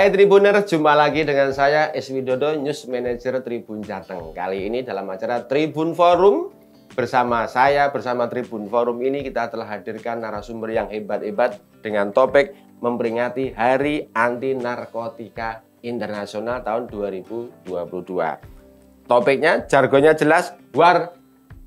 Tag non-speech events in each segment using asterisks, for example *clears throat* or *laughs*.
Hai Tribuner, jumpa lagi dengan saya S. Widodo, News Manager Tribun Jateng. Kali ini dalam acara Tribun Forum bersama saya, bersama Tribun Forum ini kita telah hadirkan narasumber yang hebat-hebat dengan topik memperingati Hari Anti Narkotika Internasional tahun 2022. Topiknya, jargonnya jelas, War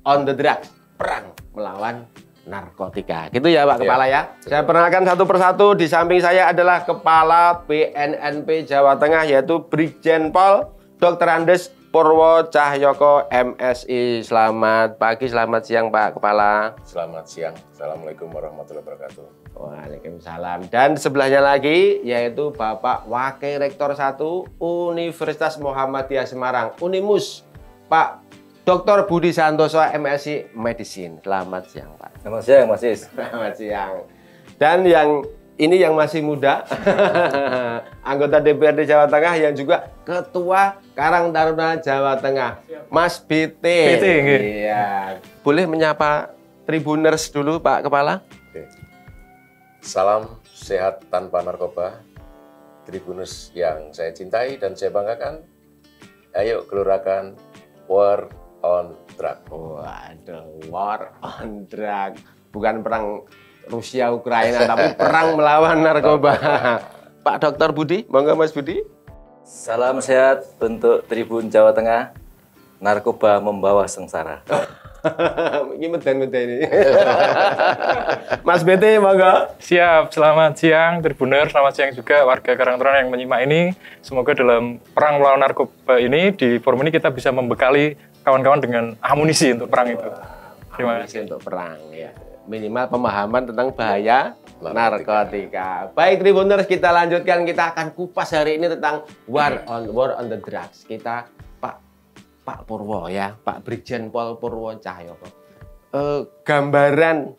on the Drugs, perang melawan narkotika. Gitu ya Pak Kepala ya. Saya perkenalkan satu persatu. Di samping saya adalah Kepala BNNP Jawa Tengah yaitu Brigjen Pol Dr. Andes Purwo Cahyoko MSI. Selamat pagi, selamat siang Pak Kepala. Selamat siang. Assalamualaikum warahmatullahi wabarakatuh. Waalaikumsalam. Dan sebelahnya lagi yaitu Bapak Wakil Rektor 1 Universitas Muhammadiyah Semarang, Unimus, Pak Dr. Budi Santoso MSc Medicine. Selamat siang, Pak. Selamat siang, Mas Is. Selamat siang. Dan yang ini yang masih muda, *laughs* anggota DPRD Jawa Tengah yang juga Ketua Karang Taruna Jawa Tengah, Mas BT. BT. Iya. Boleh menyapa Tribuners dulu, Pak Kepala? Oke. Salam sehat tanpa narkoba. Tribunus yang saya cintai dan saya banggakan. Ayo gelurakan war on drug. Waduh, war on drug. Bukan perang Rusia Ukraina, *laughs* tapi perang melawan narkoba. *laughs* Pak Dokter Budi, monggo Mas Budi. Salam sehat untuk Tribun Jawa Tengah. Narkoba membawa sengsara. *laughs* Ini meden-meden ini. Mas BT, monggo. Siap, selamat siang Tribuner, selamat siang juga warga Karangtaruna yang menyimak ini. Semoga dalam perang melawan narkoba ini di forum ini kita bisa membekali kawan-kawan dengan amunisi untuk perang itu. Terima kasih. Untuk perang ya. Minimal pemahaman tentang bahaya Narkotika. narkotika. Baik Tribuners, kita lanjutkan. Kita akan kupas hari ini tentang war on war on the drugs. Kita Pak Pak Purwo ya, Pak Brigjen Pol Purwo Cahyoko. Eh, gambaran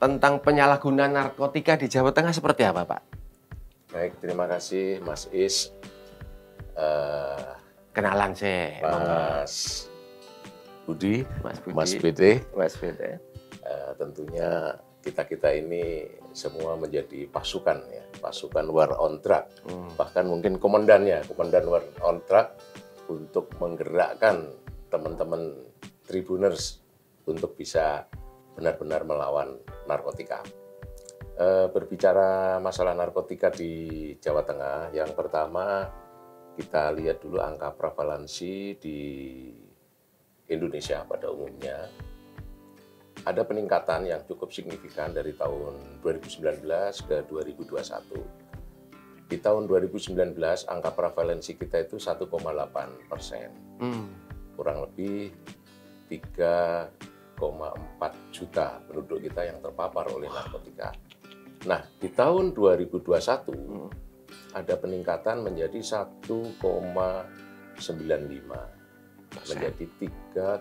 tentang penyalahgunaan narkotika di Jawa Tengah seperti apa, Pak? Baik, terima kasih Mas Is. Eh, Kenalan sih. Mas Budi, Mas Budi. Mas BT. Mas BT. Eh, tentunya kita-kita ini semua menjadi pasukan ya, pasukan war on drug. Hmm. Bahkan mungkin komandannya, komandan war on drug untuk menggerakkan teman-teman tribuners untuk bisa benar-benar melawan narkotika. Eh, berbicara masalah narkotika di Jawa Tengah, yang pertama kita lihat dulu angka prevalensi di Indonesia pada umumnya ada peningkatan yang cukup signifikan dari tahun 2019 ke 2021. Di tahun 2019 angka prevalensi kita itu 1,8 persen, Hmm. kurang lebih 3,4 juta penduduk kita yang terpapar oleh narkotika. Nah, di tahun 2021 Hmm. Ada peningkatan menjadi 1,95 menjadi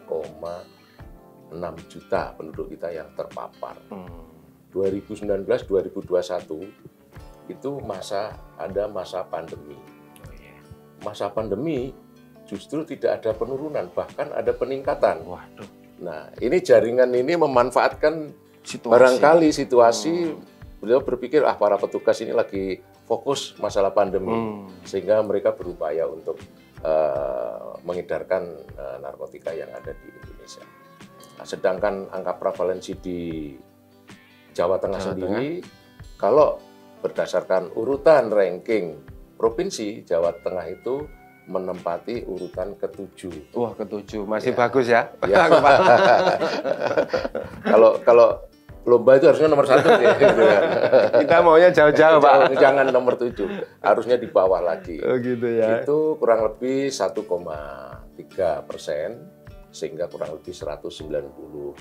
3,6 juta penduduk kita yang terpapar. Hmm. 2019-2021 itu masa ada masa pandemi. Oh, iya. Masa pandemi justru tidak ada penurunan, bahkan ada peningkatan. Waduh, Nah, ini jaringan ini memanfaatkan situasi. barangkali situasi beliau berpikir ah para petugas ini lagi fokus masalah pandemi Hmm. sehingga mereka berupaya untuk eh, mengedarkan eh, narkotika yang ada di Indonesia. Nah, sedangkan angka prevalensi di Jawa Tengah Jawa sendiri, kalau berdasarkan urutan ranking provinsi Jawa Tengah itu menempati urutan ketujuh. Wah, ketujuh. Masih Ya. bagus ya. *laughs* Ya. *laughs* kalau kalau lomba itu harusnya nomor satu ya, *laughs* gitu kan. Kita maunya jauh-jauh, Pak. Jangan- Jangan nomor tujuh, harusnya di bawah lagi. Oh, gitu ya. itu kurang lebih 1,3 persen sehingga kurang lebih 196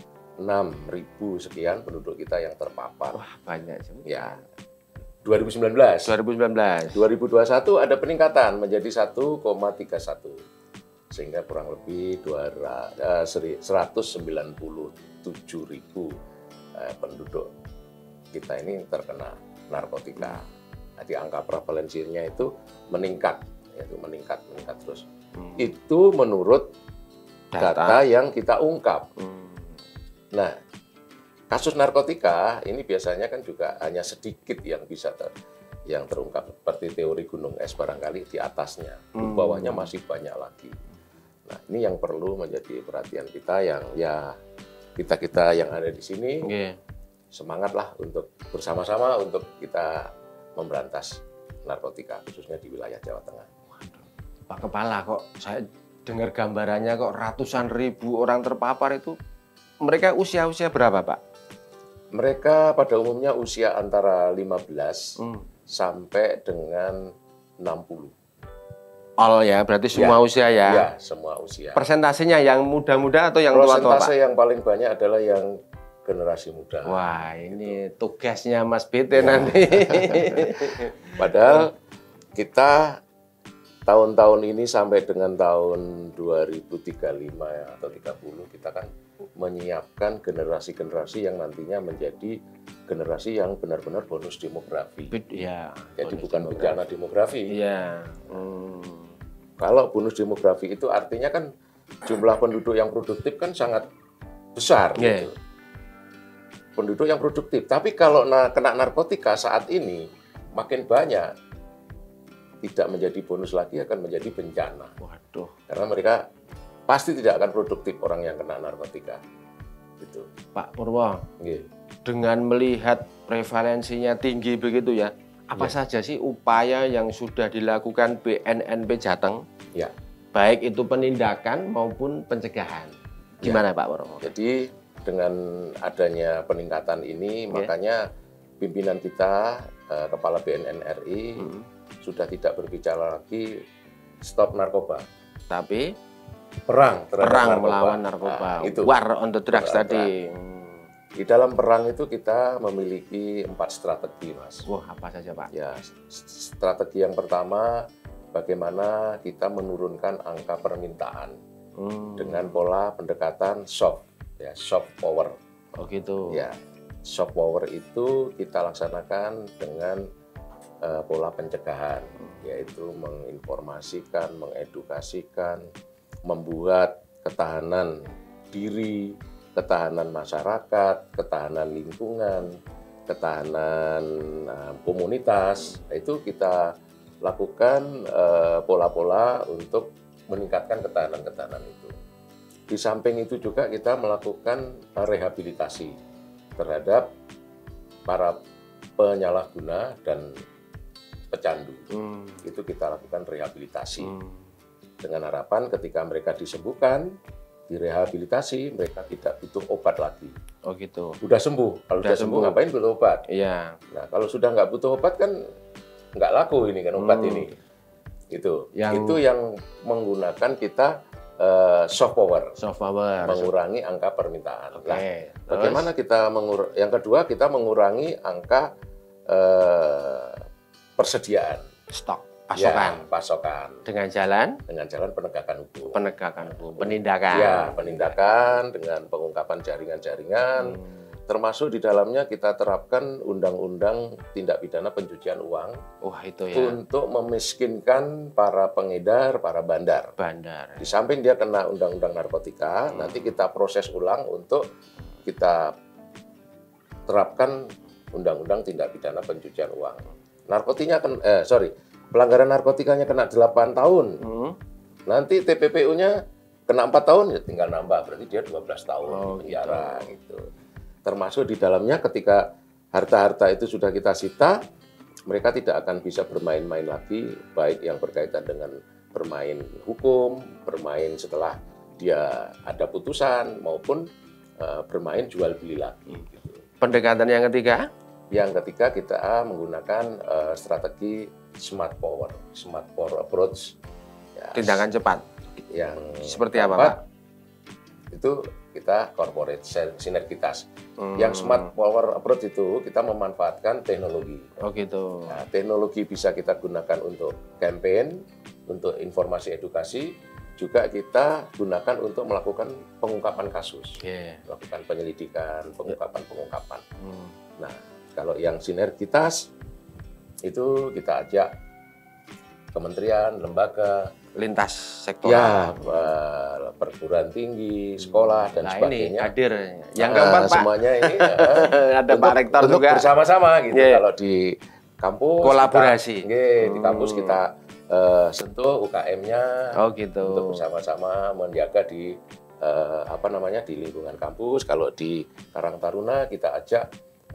ribu sekian penduduk kita yang terpapar. Wah, banyak juga. Ya, 2019. 2019. 2021 ada peningkatan menjadi 1,31 sehingga kurang lebih 200, eh, seri- 197 ribu eh, penduduk kita ini terkena narkotika. Jadi angka prevalensinya itu meningkat, yaitu meningkat, meningkat terus. Hmm. Itu menurut data, yang kita ungkap. Hmm. Nah, kasus narkotika ini biasanya kan juga hanya sedikit yang bisa ter- yang terungkap seperti teori gunung es barangkali di atasnya, di Hmm. bawahnya masih banyak lagi. Nah, ini yang perlu menjadi perhatian kita yang ya kita-kita yang ada di sini Nggih. semangatlah untuk bersama-sama untuk kita memberantas narkotika khususnya di wilayah Jawa Tengah. Pak Kepala kok saya dengar gambarannya kok ratusan ribu orang terpapar itu mereka usia-usia berapa Pak? Mereka pada umumnya usia antara 15 Hmm. sampai dengan 60. All ya, berarti semua usia ya. Ya, semua usia. Persentasenya yang muda-muda atau yang tua-tua Pak? Persentase yang paling banyak adalah yang generasi muda. Wah, ini tugasnya Mas BT Ya. nanti. *laughs* Padahal kita tahun-tahun ini sampai dengan tahun 2035 ya, atau 30 kita kan menyiapkan generasi-generasi yang nantinya menjadi generasi yang benar-benar bonus demografi. ya. Jadi bonus bukan demografi. bencana demografi. Iya. Hmm. Kalau bonus demografi itu artinya kan jumlah penduduk yang produktif kan sangat besar Iya. gitu. Penduduk yang produktif. Tapi kalau na- kena narkotika saat ini makin banyak tidak menjadi bonus lagi akan menjadi bencana. Waduh, Karena mereka pasti tidak akan produktif orang yang kena narkotika. Gitu. Pak Purwo, Nggih. dengan melihat prevalensinya tinggi begitu ya, apa Ya. saja sih upaya yang sudah dilakukan BNNP Jateng? Ya. Baik itu penindakan maupun pencegahan. Ya. Gimana Pak Purwo? Jadi dengan adanya peningkatan ini Oke. makanya pimpinan kita eh, kepala BNN RI Hmm. sudah tidak berbicara lagi stop narkoba, Tapi perang terhadap perang narkoba. melawan narkoba, Nah, itu. war on the drugs tadi. Di dalam perang itu kita memiliki empat strategi, Mas. Wah, apa saja Pak? Ya, strategi yang pertama bagaimana kita menurunkan angka permintaan Hmm. dengan pola pendekatan soft, ya soft power. Oh gitu. Ya, soft power itu kita laksanakan dengan eh, pola pencegahan, yaitu menginformasikan, mengedukasikan, membuat ketahanan diri, ketahanan masyarakat, ketahanan lingkungan, ketahanan eh, komunitas. Itu kita lakukan eh, pola-pola untuk meningkatkan ketahanan-ketahanan itu. Di samping itu juga kita melakukan eh, rehabilitasi terhadap para penyalahguna dan pecandu. Hmm. Itu kita lakukan rehabilitasi Hmm. dengan harapan ketika mereka disembuhkan, direhabilitasi, mereka tidak butuh obat lagi. Oh gitu. Sudah sembuh. Kalau Sudah sudah sembuh sembuh. ngapain butuh obat? Iya. Nah, kalau sudah nggak butuh obat kan nggak laku ini kan obat Hmm. ini. Itu. Yang- Itu yang menggunakan kita eh, soft power, Soft power. mengurangi angka permintaan. Oke. Nah, Terus? Bagaimana kita mengur yang kedua kita mengurangi angka eh, persediaan stok Ya, pasokan pasokan dengan jalan dengan jalan penegakan hukum. penegakan hukum, penindakan. Ya, penindakan dengan pengungkapan jaringan-jaringan, Hmm. termasuk di dalamnya kita terapkan undang-undang tindak pidana pencucian uang Wah itu ya untuk memiskinkan para pengedar, para bandar. bandar. Di samping dia kena undang-undang narkotika, Hmm. nanti kita proses ulang untuk kita terapkan undang-undang tindak pidana pencucian uang. Narkotinya kan eh sorry, pelanggaran narkotikanya kena 8 tahun. Hmm. Nanti TPPU-nya kena 4 tahun ya tinggal nambah, berarti dia 12 tahun Oh, di penjara gitu. Termasuk di dalamnya ketika harta-harta itu sudah kita sita, mereka tidak akan bisa bermain-main lagi baik yang berkaitan dengan bermain hukum, bermain setelah dia ada putusan maupun eh, bermain jual beli lagi gitu. Pendekatan yang ketiga, Yang ketiga kita menggunakan eh, strategi smart power, smart power approach. Ya, tindakan cepat. yang Seperti apa, keempat, Itu kita corporate sin- sinergitas. Hmm. Yang smart power approach itu kita memanfaatkan teknologi. Oh gitu. Nah, teknologi bisa kita gunakan untuk campaign, untuk informasi edukasi, juga kita gunakan untuk melakukan pengungkapan kasus, Oke. melakukan penyelidikan, pengungkapan-pengungkapan. Hmm. Nah, kalau yang sinergitas itu kita ajak kementerian, lembaga, Lintas sektor. ya eh, perguruan tinggi, sekolah dan nah sebagainya. ini hadir. Yang Nah, keempat Pak, semuanya ini *laughs* eh, ada untuk, Pak Rektor untuk juga. bersama-sama gitu. Iya. Kalau di kampus Kolaborasi. kita, nggih, di kampus Hmm. kita eh, sentuh UKM-nya Oh gitu. untuk bersama-sama menjaga di eh, apa namanya di lingkungan kampus. Kalau di Karang Taruna kita ajak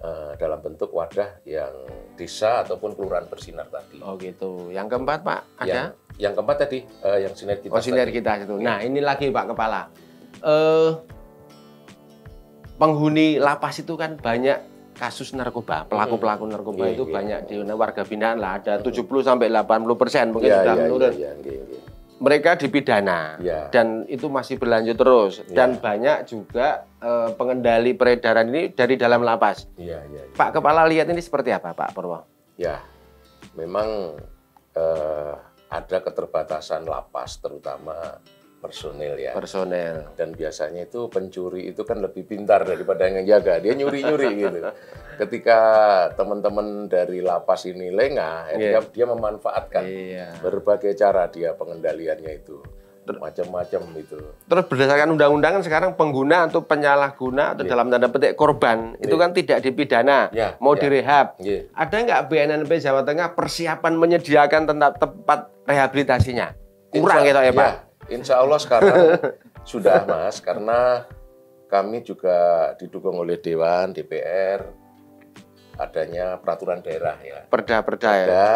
eh, dalam bentuk wadah yang desa ataupun kelurahan bersinar tadi. Oh gitu. Yang keempat Pak ada? Yang, yang keempat tadi eh, yang sinergitas. Oh sinergitas itu. Nah ini lagi Pak Kepala. Eh penghuni lapas itu kan banyak kasus narkoba, pelaku-pelaku narkoba Iya, itu iya. banyak di warga binaan lah ada 70 sampai 80 persen mungkin Iya, sudah iya, menurun. iya, nggih, nggih. Mereka dipidana Iya. dan itu masih berlanjut terus dan Iya. banyak juga eh, pengendali peredaran ini dari dalam lapas. Iya, iya, iya. Pak Kepala lihat ini seperti apa Pak Purwo? Ya, memang eh, ada keterbatasan lapas, terutama personil ya. Personel. Dan biasanya itu pencuri itu kan lebih pintar daripada yang jaga. Dia nyuri-nyuri *laughs* gitu. Ketika teman-teman dari lapas ini lengah, ya Iya. dia, dia memanfaatkan Iya. berbagai cara dia pengendaliannya itu. Macam-macam itu. Terus berdasarkan undang-undang kan sekarang pengguna atau penyalahguna atau Iya. dalam tanda petik korban itu Iya. kan tidak dipidana, Ya, mau ya. direhab. Iya. Ada nggak BNNP Jawa Tengah persiapan menyediakan tempat tempat rehabilitasinya? Kurang gitu Insya- ya Pak? Insya Allah sekarang *laughs* sudah Mas, karena kami juga didukung oleh Dewan, DPR, adanya peraturan daerah ya. Perda-perda ya. Ada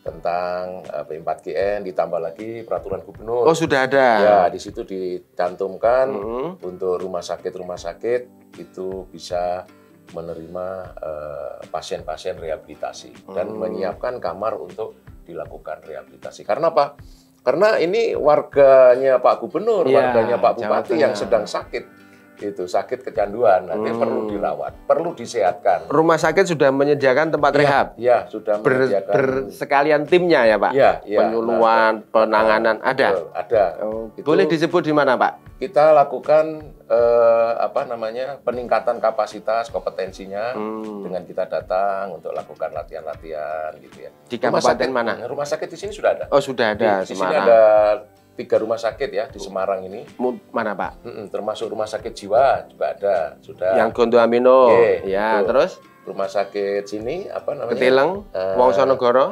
tentang eh, P4GN, ditambah lagi peraturan gubernur. Oh sudah ada. Ya, di situ dicantumkan Mm-mm. untuk rumah sakit-rumah sakit itu bisa menerima eh, pasien-pasien rehabilitasi dan Hmm. menyiapkan kamar untuk dilakukan rehabilitasi. Karena apa? Karena ini warganya Pak Gubernur, Iya, warganya Pak Bupati yang sedang sakit. Itu sakit kecanduan, nanti Hmm. perlu dirawat, perlu disehatkan. Rumah sakit sudah menyediakan tempat rehab. Ya, sudah Ber, menyediakan ber- sekalian timnya ya Pak. ya, ya, Penyuluhan, penanganan ada. betul, ada. Oh, Itu- Boleh disebut di mana Pak? kita lakukan eh, apa namanya peningkatan kapasitas kompetensinya Hmm. dengan kita datang untuk lakukan latihan-latihan gitu ya. Di Rumah kabupaten sakit- mana? Rumah sakit di sini sudah ada. Oh sudah ada di, di sini ada tiga rumah sakit ya di Semarang ini, Mana Pak? Mm-mm, termasuk rumah sakit jiwa juga ada sudah. Yang Gondo Amino. Oke, ya, betul. terus rumah sakit sini apa namanya? Ketileng, Eh, Wongsonegoro.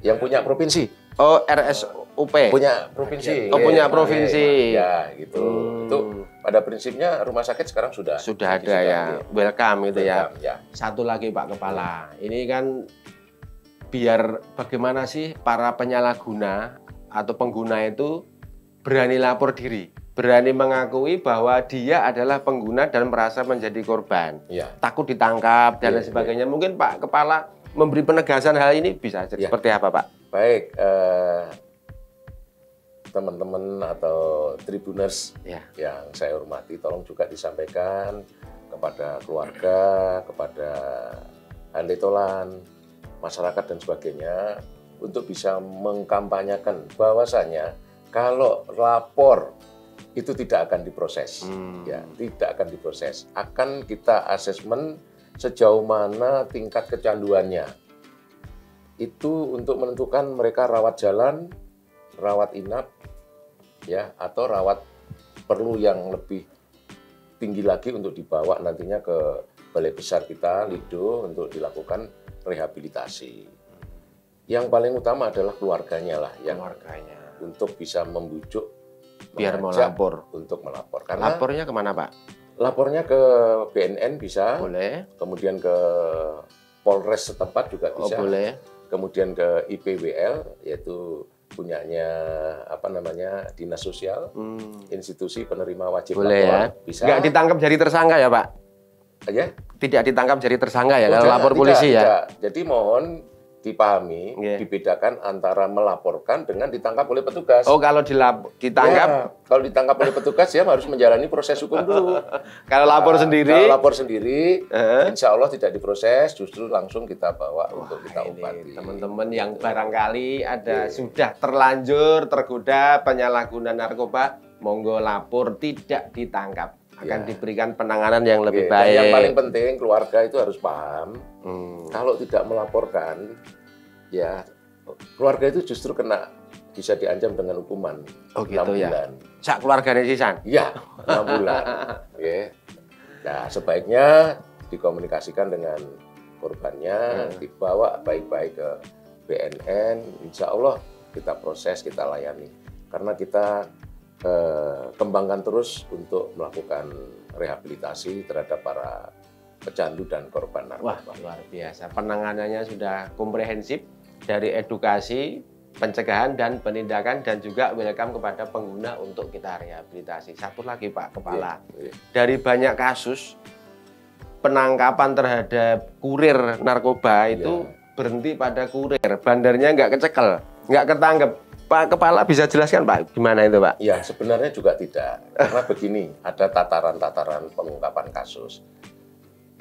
Yang punya provinsi, Oh, RSUP. punya provinsi. Oh, Iya, punya iya, provinsi. Ya, gitu. Hmm. Itu pada prinsipnya rumah sakit sekarang sudah sudah ada disediakan, ya. iya. Welcome gitu ya. Ya. Satu lagi Pak Kepala. Ini kan biar bagaimana sih para penyalahguna atau pengguna itu berani lapor diri, berani mengakui bahwa dia adalah pengguna dan merasa menjadi korban. Iya. Takut ditangkap dan lain Iya, sebagainya. Mungkin Pak Kepala memberi penegasan hal ini bisa Iya. seperti apa Pak? Baik, eh, teman-teman atau tribuners Ya. yang saya hormati, tolong juga disampaikan kepada keluarga, kepada handetolan, masyarakat dan sebagainya untuk bisa mengkampanyekan bahwasanya kalau lapor itu tidak akan diproses, Hmm. ya tidak akan diproses, akan kita asesmen sejauh mana tingkat kecanduannya itu untuk menentukan mereka rawat jalan, rawat inap, ya atau rawat perlu yang lebih tinggi lagi untuk dibawa nantinya ke balai besar kita Lido untuk dilakukan rehabilitasi. Yang paling utama adalah keluarganya lah yang Keluarganya. untuk bisa membujuk Biar mau lapor. untuk melapor. Karena Lapornya ke mana Pak? lapornya ke BNN bisa, Boleh. kemudian ke Polres setempat juga Oh bisa. boleh. kemudian ke IPWL yaitu punyanya apa namanya dinas sosial Hmm. institusi penerima wajib Boleh ya. bisa Nggak ditangkap jadi tersangka ya Pak? aja Tidak ditangkap jadi tersangka ya Oh, kalau lapor tidak, polisi ya? tidak. jadi mohon dipahami Iya. dibedakan antara melaporkan dengan ditangkap oleh petugas. Oh kalau dilap, ditangkap, Ya, kalau ditangkap oleh petugas ya harus menjalani proses hukum dulu. *laughs* Kalau lapor Nah, sendiri, kalau lapor sendiri eh, insya Allah tidak diproses justru langsung kita bawa untuk kita ini obati. teman-teman yang barangkali ada sudah terlanjur tergoda penyalahguna narkoba, monggo lapor tidak ditangkap akan Ya. diberikan penanganan yang lebih Oke, dan baik. yang paling penting keluarga itu harus paham Hmm. kalau tidak melaporkan ya keluarga itu justru kena bisa diancam dengan hukuman Oh gitu enam ya. bulan. Sak keluarganya sisan. Iya, enam bulan. *laughs* Oke. Nah, sebaiknya dikomunikasikan dengan korbannya dibawa baik-baik ke BNN, insya Allah kita proses, kita layani. Karena kita eh, kembangkan terus untuk melakukan rehabilitasi terhadap para pecandu dan korban Wah, narkoba. luar biasa. Penanganannya sudah komprehensif dari edukasi, pencegahan dan penindakan dan juga welcome kepada pengguna untuk kita rehabilitasi. Satu lagi Pak Kepala, Iya, iya. dari banyak kasus penangkapan terhadap kurir narkoba itu Iya. berhenti pada kurir, bandarnya nggak kecekel, nggak ketangkep. Pak Kepala bisa jelaskan Pak, gimana itu Pak? Ya, sebenarnya juga tidak. Karena begini, ada tataran-tataran pengungkapan kasus.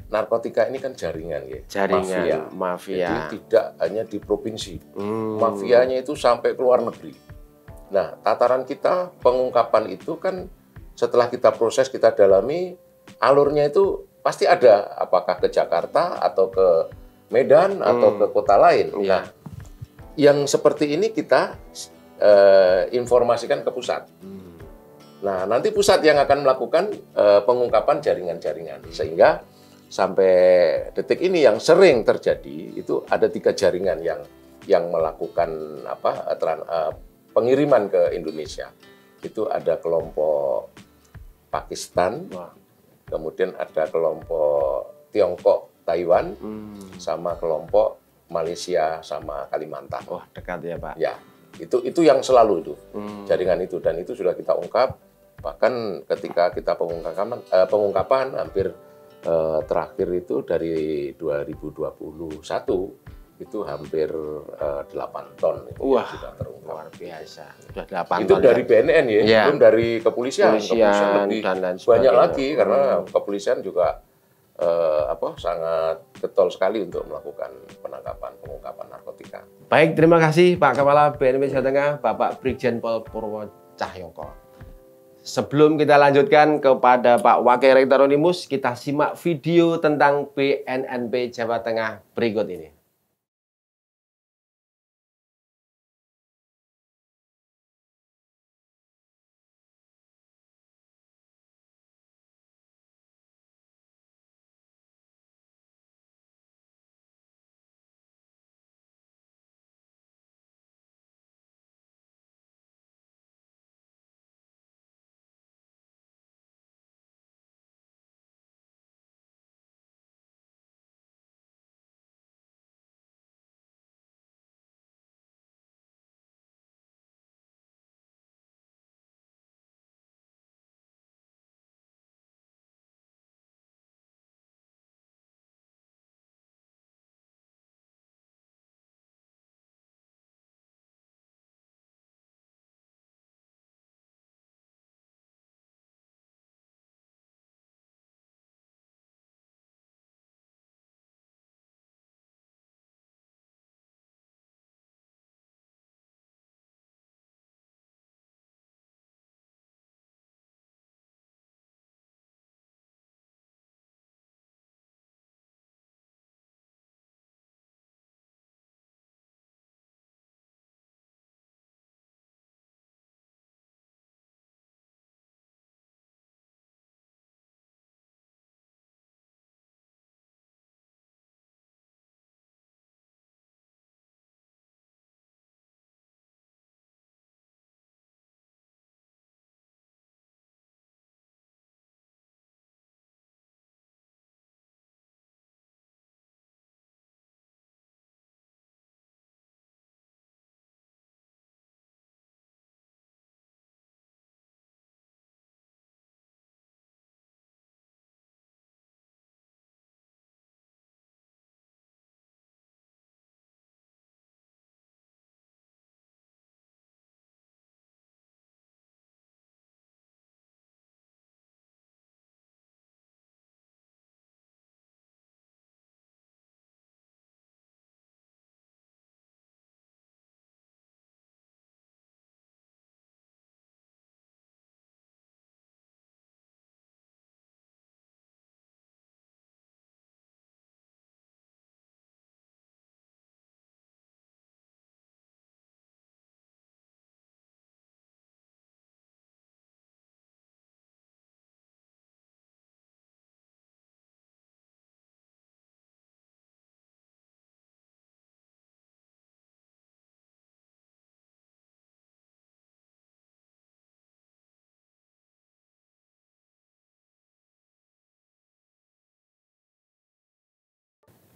Narkotika ini kan jaringan, ya. Jaringan Mafia. mafia. Jadi tidak hanya di provinsi. Hmm. Mafianya itu sampai ke luar negeri. Nah, tataran kita pengungkapan itu kan setelah kita proses, kita dalami, alurnya itu pasti ada. Apakah ke Jakarta atau ke Medan atau Hmm. ke kota lain. Iya. Nah, yang seperti ini kita eh, informasikan ke pusat. Hmm. Nah, nanti pusat yang akan melakukan eh, pengungkapan jaringan-jaringan. Sehingga sampai detik ini yang sering terjadi itu ada tiga jaringan yang yang melakukan apa tran- eh, pengiriman ke Indonesia. Itu ada kelompok Pakistan, Wah. kemudian ada kelompok Tiongkok, Taiwan, Hmm. sama kelompok Malaysia sama Kalimantan. Wah, dekat ya Pak. Ya, itu itu yang selalu itu Hmm. jaringan itu dan itu sudah kita ungkap bahkan ketika kita pengungkapan eh, pengungkapan hampir eh, terakhir itu dari 2021 itu hampir eh, 8 ton itu Wah, sudah terungkap. Luar biasa. Sudah 8 Itu tahun dari ya. BNN ya, Iya. belum dari kepolisian. Kepolisian lebih dan lain banyak lagi karena Hmm. kepolisian juga eh, apa sangat getol sekali untuk melakukan penangkapan pengungkapan narkotika. Baik, terima kasih Pak Kepala BNP Jawa Tengah, Bapak Brigjen Pol Purwo Cahyoko. Sebelum kita lanjutkan kepada Pak Wakil Rektor Unimus, kita simak video tentang BNNP Jawa Tengah berikut ini.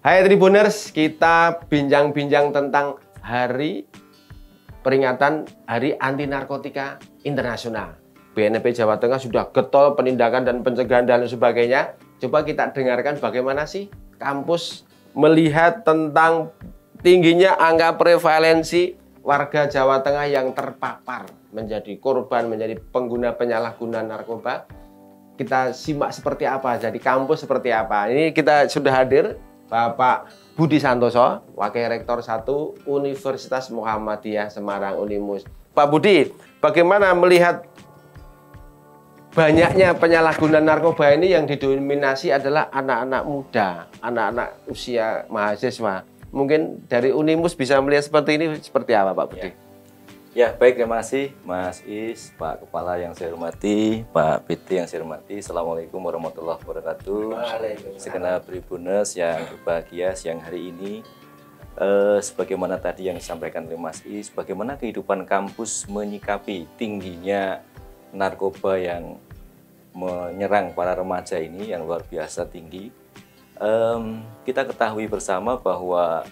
Hai Tribuners, kita bincang-bincang tentang hari peringatan Hari Anti Narkotika Internasional. BNP Jawa Tengah sudah getol penindakan dan pencegahan dan sebagainya. Coba kita dengarkan bagaimana sih kampus melihat tentang tingginya angka prevalensi warga Jawa Tengah yang terpapar menjadi korban, menjadi pengguna penyalahguna narkoba. Kita simak seperti apa, jadi kampus seperti apa. Ini kita sudah hadir Bapak Budi Santoso, Wakil Rektor 1 Universitas Muhammadiyah Semarang Unimus. Pak Budi, bagaimana melihat banyaknya penyalahgunaan narkoba ini yang didominasi adalah anak-anak muda, anak-anak usia mahasiswa. Mungkin dari Unimus bisa melihat seperti ini seperti apa Pak Budi? Ya. Ya, baik terima kasih Mas Is, Pak Kepala yang saya hormati, Pak PT yang saya hormati. Assalamualaikum warahmatullahi wabarakatuh. Segenap Tribuners yang berbahagia siang hari ini. Eh, sebagaimana tadi yang disampaikan oleh Mas Is, bagaimana kehidupan kampus menyikapi tingginya narkoba yang menyerang para remaja ini yang luar biasa tinggi. Em, kita ketahui bersama bahwa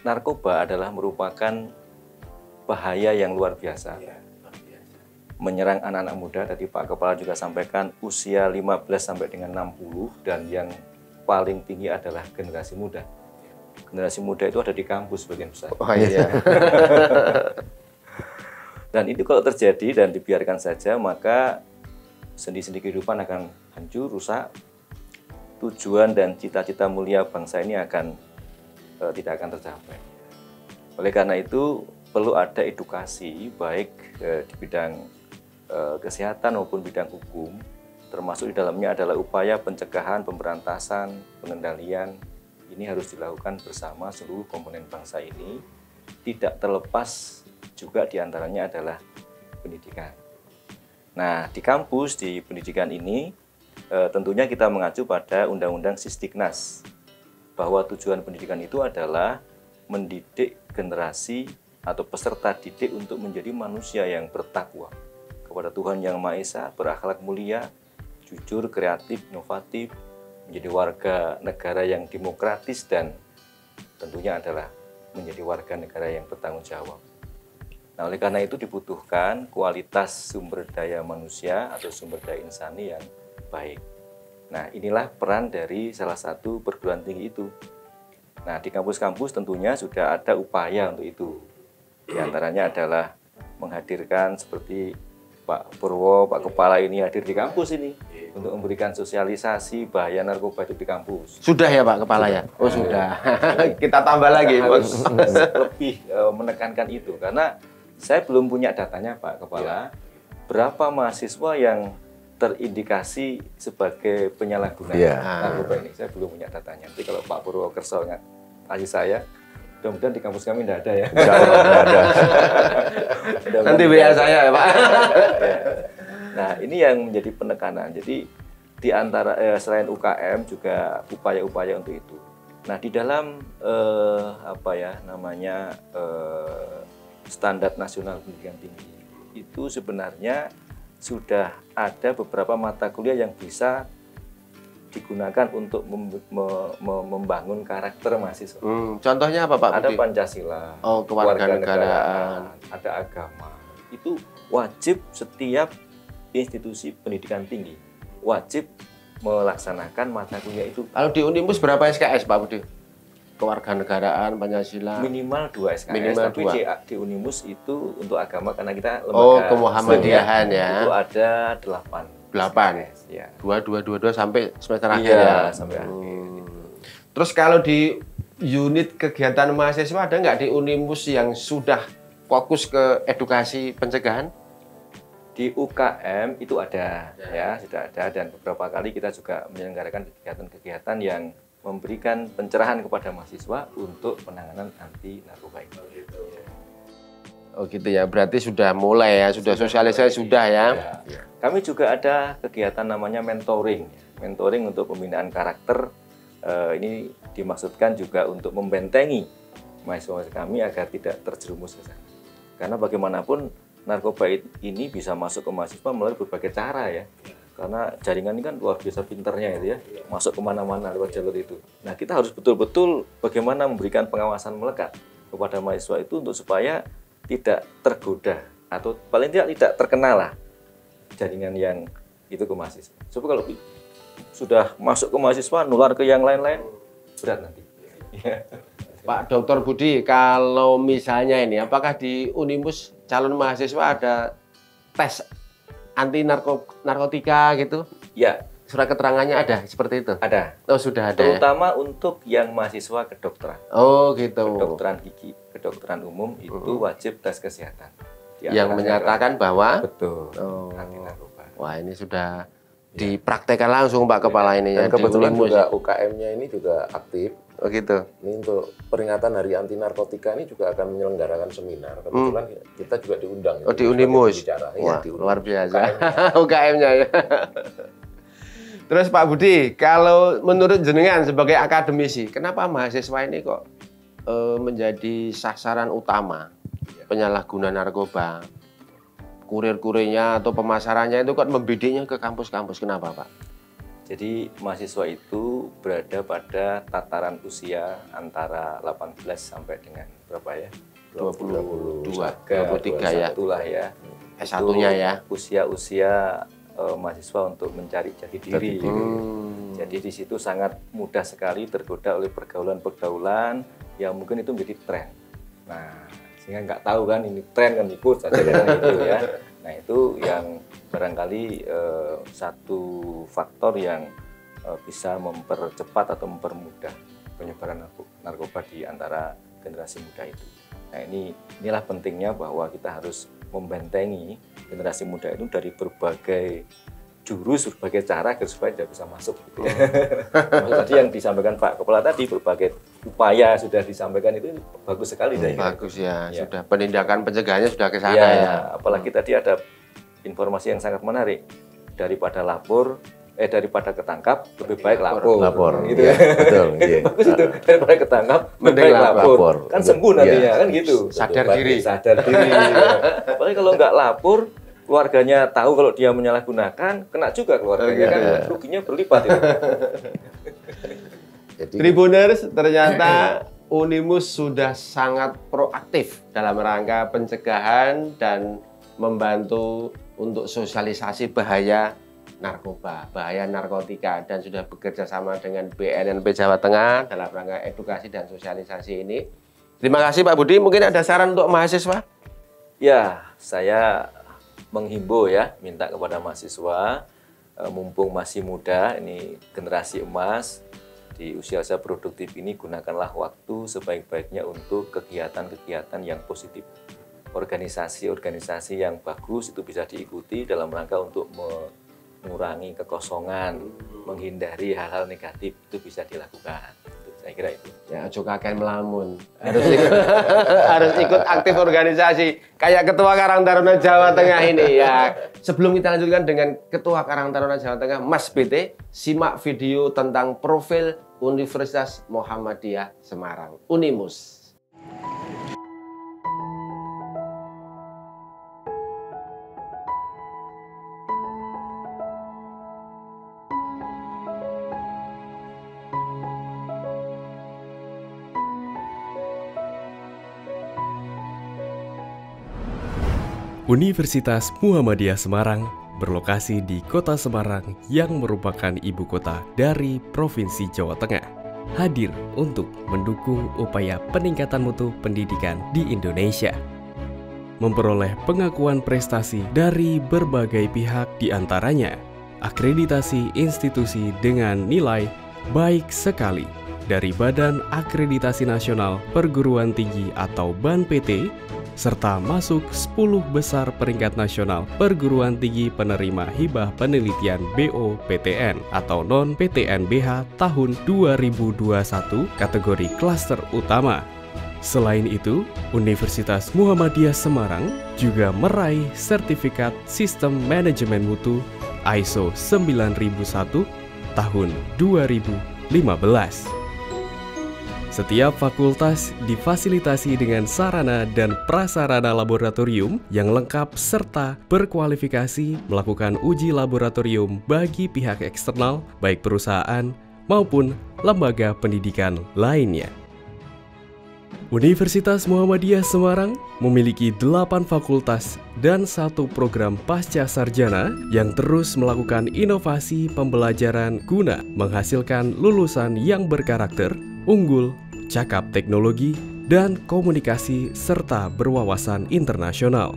narkoba adalah merupakan bahaya yang luar biasa. Menyerang anak-anak muda, tadi Pak Kepala juga sampaikan usia 15 sampai dengan 60 dan yang paling tinggi adalah generasi muda. Generasi muda itu ada di kampus bagian besar. Oh iya. *laughs* Dan itu kalau terjadi dan dibiarkan saja, maka sendi-sendi kehidupan akan hancur, rusak. Tujuan dan cita-cita mulia bangsa ini akan eh, tidak akan tercapai. Oleh karena itu perlu ada edukasi baik eh, di bidang eh, kesehatan maupun bidang hukum, termasuk di dalamnya adalah upaya pencegahan, pemberantasan, pengendalian. Ini harus dilakukan bersama seluruh komponen bangsa ini, tidak terlepas juga di antaranya adalah pendidikan. Nah, di kampus, di pendidikan ini, eh, tentunya kita mengacu pada Undang-Undang Sistiknas, bahwa tujuan pendidikan itu adalah mendidik generasi atau peserta didik untuk menjadi manusia yang bertakwa kepada Tuhan Yang Maha Esa, berakhlak mulia, jujur, kreatif, inovatif, menjadi warga negara yang demokratis dan tentunya adalah menjadi warga negara yang bertanggung jawab. Nah, oleh karena itu dibutuhkan kualitas sumber daya manusia atau sumber daya insani yang baik. Nah, inilah peran dari salah satu perguruan tinggi itu. Nah, di kampus-kampus tentunya sudah ada upaya untuk itu. Di antaranya adalah menghadirkan seperti Pak Purwo, Pak Kepala ini hadir di kampus ini untuk memberikan sosialisasi bahaya narkoba itu di kampus. Sudah ya Pak Kepala ya? Oh sudah. Kita tambah lagi harus *laughs* lebih eh, menekankan itu karena saya belum punya datanya Pak Kepala berapa mahasiswa yang terindikasi sebagai penyalahguna Iya. narkoba ini saya belum punya datanya nanti kalau Pak Purwokerso nggak kasih saya mudah-mudahan di kampus kami tidak ada ya Mudah-mudahan *laughs* Nanti tidak WA ada. saya ya Pak. Ya. Nah, ini yang menjadi penekanan. Jadi di antara eh, selain UKM juga upaya-upaya untuk itu. Nah, di dalam eh, apa ya namanya eh, standar nasional pendidikan tinggi itu sebenarnya sudah ada beberapa mata kuliah yang bisa digunakan untuk mem- me- me- membangun karakter mahasiswa. Hmm, contohnya apa Pak Ada Budi? Pancasila, Oh, kewarganegaraan. ada agama. Itu wajib setiap institusi pendidikan tinggi wajib melaksanakan mata kuliah itu Kalau di Unimus berapa SKS Pak Budi? Kewarganegaraan, Pancasila. minimal dua SKS Minimal tapi dua. di, di Unimus itu untuk agama karena kita Oh, lembaga kemuhammadiyahan Islam, ya. itu ada delapan Delapan. SKS, ya Dua, dua, dua, dua sampai semester akhir Iya, ya. sampai akhir. Hmm. Terus kalau di unit kegiatan mahasiswa ada nggak di Unimus yang sudah fokus ke edukasi pencegahan? di UKM itu ada ya sudah ada dan beberapa kali kita juga menyelenggarakan kegiatan-kegiatan yang memberikan pencerahan kepada mahasiswa untuk penanganan anti narkoba ini. Oh gitu ya, berarti sudah mulai ya, sudah sosialisasi sudah ya. Ya. Kami juga ada kegiatan namanya mentoring, mentoring untuk pembinaan karakter. Eh, ini dimaksudkan juga untuk membentengi mahasiswa kami agar tidak terjerumus ke sana. Karena bagaimanapun narkoba ini bisa masuk ke mahasiswa melalui berbagai cara ya. karena jaringan ini kan luar biasa pinternya itu ya masuk ke mana-mana lewat jalur itu nah kita harus betul-betul bagaimana memberikan pengawasan melekat kepada mahasiswa itu untuk supaya tidak tergoda atau paling tidak tidak terkena lah jaringan yang itu ke mahasiswa supaya kalau sudah masuk ke mahasiswa nular ke yang lain-lain berat nanti *laughs* Pak Dr. Budi, kalau misalnya ini, apakah di Unimus calon mahasiswa ada tes anti narko narkotika gitu? ya Surat keterangannya ada seperti itu? ada Oh sudah ada. ya? terutama untuk yang mahasiswa kedokteran Oh gitu. kedokteran gigi kedokteran umum itu wajib tes kesehatan Di Yang menyatakan bahwa betul Oh. anti narkoba wah ini sudah dipraktekkan langsung Pak Kepala ini ya Dan di kebetulan juga UKM-nya ini juga aktif. Oh gitu. Ini untuk peringatan Hari Anti Narkotika ini juga akan menyelenggarakan seminar. Kebetulan kita juga diundang. Hmm. Oh di Unimus. Iya, Wah, di Unimus. luar biasa. UKM-nya. UKM-nya *laughs* ya. Terus Pak Budi, kalau menurut jenengan sebagai akademisi, kenapa mahasiswa ini kok eh, menjadi sasaran utama penyalahguna narkoba? Kurir-kurirnya atau pemasarannya itu kok membidiknya ke kampus-kampus. Kenapa Pak? Jadi mahasiswa itu berada pada tataran usia antara 18 sampai dengan berapa ya? 22, 23 23 ya. lah ya. S1-nya ya. Usia-usia eh, mahasiswa untuk mencari jati diri. Hmm. Jadi di situ sangat mudah sekali tergoda oleh pergaulan-pergaulan yang mungkin itu menjadi tren. Nah, sehingga nggak tahu kan ini tren kan ikut saja kan itu ya. *laughs* Nah itu yang barangkali eh, satu faktor yang eh, bisa mempercepat atau mempermudah penyebaran narko- narkoba di antara generasi muda itu. Nah ini inilah pentingnya bahwa kita harus membentengi generasi muda itu dari berbagai jurus, berbagai cara agar supaya dia bisa masuk. Gitu ya. *laughs* Maksud tadi yang disampaikan Pak Kepala tadi berbagai upaya sudah disampaikan itu bagus sekali kira. Bagus ya, Ya. sudah penindakan pencegahannya sudah ke sana Iya, ya. apalagi tadi ada informasi yang sangat menarik daripada lapor eh daripada ketangkap lebih baik lapor. Lapor. gitu Iya, ya. *laughs* betul, Itu iya. bagus itu daripada ketangkap lebih Mending baik lapor. lapor. Lapor. Kan sembuh nantinya Iya. kan gitu. Sadar Betul, diri. Sadar diri. *laughs* ya. Apalagi kalau nggak lapor keluarganya tahu kalau dia menyalahgunakan kena juga keluarganya Oh, iya, kan iya. ruginya berlipat itu. *laughs* Jadi Tribuners ternyata Unimus sudah sangat proaktif dalam rangka pencegahan dan membantu untuk sosialisasi bahaya narkoba, bahaya narkotika dan sudah bekerja sama dengan BNNP Jawa Tengah dalam rangka edukasi dan sosialisasi ini. Terima kasih Pak Budi. Mungkin ada saran untuk mahasiswa? Ya, saya menghimbau ya, minta kepada mahasiswa, eh, mumpung masih muda, ini generasi emas, di usia-usia produktif ini gunakanlah waktu sebaik-baiknya untuk kegiatan-kegiatan yang positif. Organisasi-organisasi yang bagus itu bisa diikuti dalam rangka untuk mengurangi kekosongan, menghindari hal-hal negatif, itu bisa dilakukan. Saya kira itu. Ya, ojo kakek melamun. Harus ikut, *laughs* harus ikut aktif organisasi. Kayak Ketua Karang Taruna Jawa Tengah ini ya. Sebelum kita lanjutkan dengan Ketua Karang Taruna Jawa Tengah, Mas BT, simak video tentang profil Universitas Muhammadiyah Semarang, Unimus. Universitas Muhammadiyah Semarang berlokasi di Kota Semarang yang merupakan ibu kota dari Provinsi Jawa Tengah. Hadir untuk mendukung upaya peningkatan mutu pendidikan di Indonesia. Memperoleh pengakuan prestasi dari berbagai pihak di antaranya akreditasi institusi dengan nilai baik sekali dari Badan Akreditasi Nasional Perguruan Tinggi atau BAN PT serta masuk 10 besar peringkat nasional perguruan tinggi penerima hibah penelitian BOPTN atau non PTNBH tahun 2021 kategori klaster utama. Selain itu, Universitas Muhammadiyah Semarang juga meraih sertifikat Sistem Manajemen Mutu ISO 9001 tahun 2015. Setiap fakultas difasilitasi dengan sarana dan prasarana laboratorium yang lengkap serta berkualifikasi melakukan uji laboratorium bagi pihak eksternal, baik perusahaan maupun lembaga pendidikan lainnya. Universitas Muhammadiyah Semarang memiliki 8 fakultas dan satu program pasca sarjana yang terus melakukan inovasi pembelajaran guna menghasilkan lulusan yang berkarakter, unggul, cakap teknologi, dan komunikasi serta berwawasan internasional.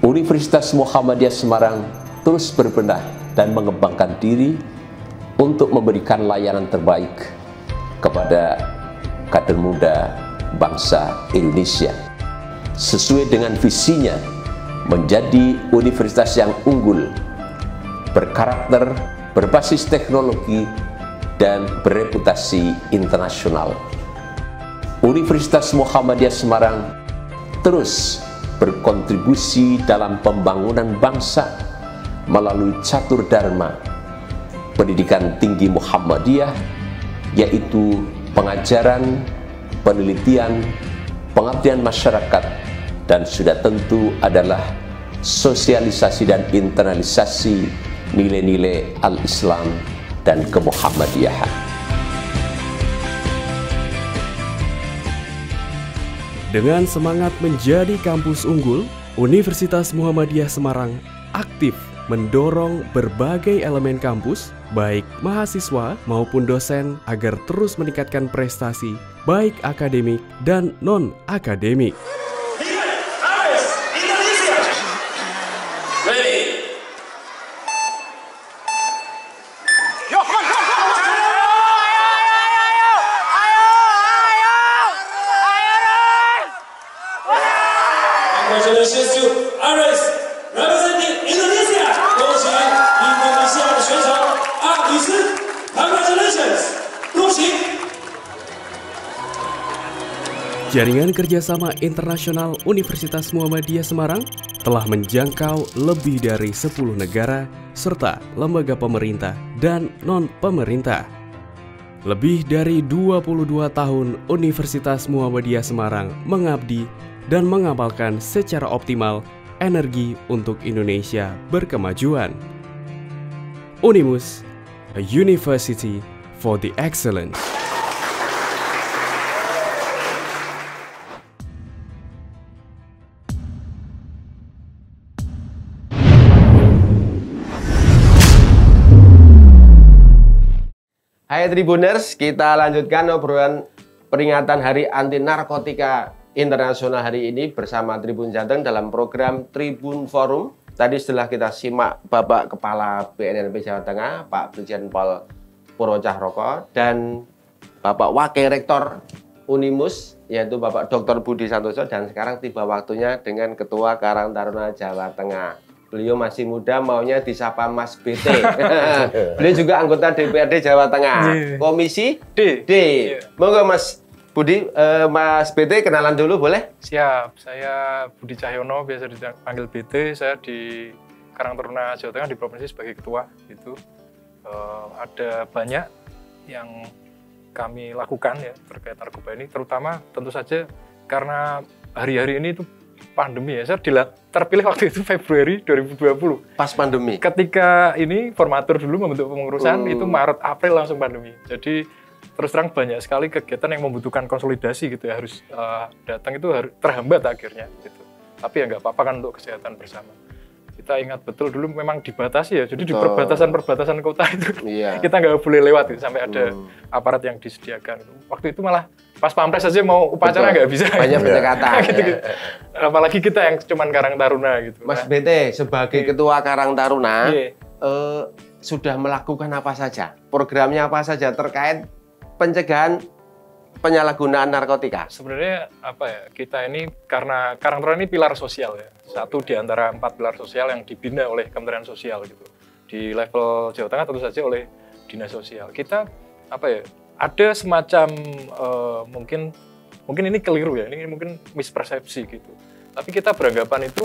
Universitas Muhammadiyah Semarang terus berbenah dan mengembangkan diri untuk memberikan layanan terbaik kepada kader muda bangsa Indonesia sesuai dengan visinya menjadi universitas yang unggul berkarakter berbasis teknologi dan bereputasi internasional. Universitas Muhammadiyah Semarang terus berkontribusi dalam pembangunan bangsa melalui catur dharma pendidikan tinggi Muhammadiyah yaitu pengajaran, penelitian, pengabdian masyarakat dan sudah tentu adalah sosialisasi dan internalisasi nilai-nilai al-Islam dan kemuhammadiyahan. Dengan semangat menjadi kampus unggul, Universitas Muhammadiyah Semarang aktif mendorong berbagai elemen kampus, baik mahasiswa maupun dosen, agar terus meningkatkan prestasi, baik akademik dan non-akademik. Jaringan kerjasama internasional Universitas Muhammadiyah Semarang telah menjangkau lebih dari 10 negara serta lembaga pemerintah dan non-pemerintah. Lebih dari 22 tahun Universitas Muhammadiyah Semarang mengabdi dan mengamalkan secara optimal energi untuk Indonesia berkemajuan. Unimus, a university for the excellence. Hai Tribuners, kita lanjutkan obrolan peringatan Hari Anti Narkotika Internasional hari ini bersama Tribun Jateng dalam program Tribun Forum. Tadi setelah kita simak Bapak Kepala BNNP Jawa Tengah, Pak Brigjen Pol Purwocahroko, dan Bapak Wakil Rektor Unimus, yaitu Bapak Dr. Budi Santoso, dan sekarang tiba waktunya dengan Ketua Karang Taruna Jawa Tengah. Beliau masih muda, maunya disapa Mas BT. *laughs* Beliau juga anggota DPRD Jawa Tengah, Iya. Komisi D. D. Monggo Mas Budi, eh, Mas BT kenalan dulu boleh? Siap, saya Budi Cahyono, biasa dipanggil BT. Saya di Karang Taruna Jawa Tengah di provinsi sebagai ketua. Itu Eh, ada banyak yang kami lakukan ya terkait narkoba ini, terutama tentu saja karena hari-hari ini itu pandemi ya. Saya terpilih waktu itu Februari 2020. Pas pandemi. Ketika ini formatur dulu membentuk pengurusan Hmm. itu Maret April langsung pandemi. Jadi terus terang banyak sekali kegiatan yang membutuhkan konsolidasi gitu ya harus eh, datang itu harus terhambat akhirnya gitu. Tapi ya nggak apa-apa kan untuk kesehatan bersama. Kita ingat betul dulu memang dibatasi ya. Jadi di Betul. perbatasan-perbatasan kota itu Iya. *laughs* kita nggak boleh lewat gitu, sampai ada Hmm. aparat yang disediakan. Waktu itu malah pas pampres aja mau upacara nggak bisa. Banyak pendekatan. *laughs* gitu, ya. gitu. Apalagi kita yang cuman Karang Taruna gitu. Mas Nah, BT sebagai Iya. Ketua Karang Taruna iya. eh, sudah melakukan apa saja? Programnya apa saja terkait pencegahan penyalahgunaan narkotika? sebenarnya apa ya kita ini karena Karang Taruna ini pilar sosial ya satu di antara empat pilar sosial yang dibina oleh Kementerian Sosial gitu di level Jawa Tengah tentu saja oleh dinas sosial kita apa ya ada semacam eh, mungkin mungkin ini keliru ya ini mungkin mispersepsi gitu tapi kita beranggapan itu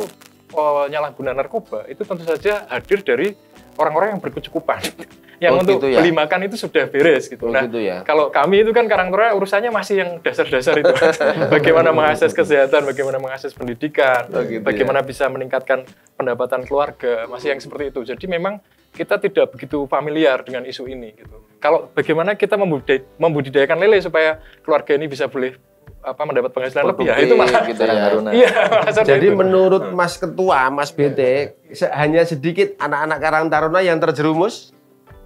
penyalahgunaan narkoba itu tentu saja hadir dari orang-orang yang berkecukupan *laughs* Yang Oh, untuk gitu ya? beli makan itu sudah beres gitu. Oh, nah, gitu ya. kalau kami itu kan Karang Taruna urusannya masih yang dasar-dasar itu. *laughs* bagaimana mengakses kesehatan, bagaimana mengakses pendidikan, Oh, gitu bagaimana bisa meningkatkan pendapatan keluarga, masih yang seperti itu. Jadi memang kita tidak begitu familiar dengan isu ini gitu. Kalau bagaimana kita membudid- membudidayakan lele supaya keluarga ini bisa boleh apa mendapat penghasilan lebih ya itu malah gitu ya. *laughs* Iya, Jadi itu. menurut Mas Ketua, Mas BT, se- hanya sedikit anak-anak Karang Taruna yang terjerumus